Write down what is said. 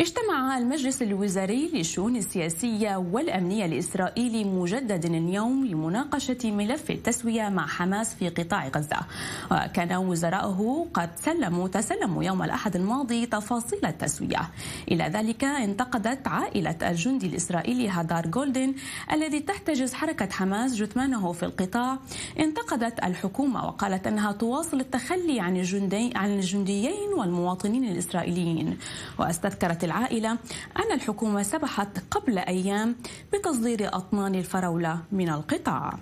اجتمع المجلس الوزاري للشؤون السياسية والأمنية الإسرائيلي مجددا اليوم لمناقشة ملف التسوية مع حماس في قطاع غزة. وكان وزراؤه قد سلموا تسلموا يوم الأحد الماضي تفاصيل التسوية. إلى ذلك انتقدت عائلة الجندي الإسرائيلي هادار جولدن الذي تحتجز حركة حماس جثمانه في القطاع. انتقدت الحكومة وقالت أنها تواصل التخلي عن الجندي عن الجنديين والمواطنين الإسرائيليين. واستذكرت العائلة أن الحكومة سبحت قبل أيام بتصدير أطنان الفراولة من القطاع.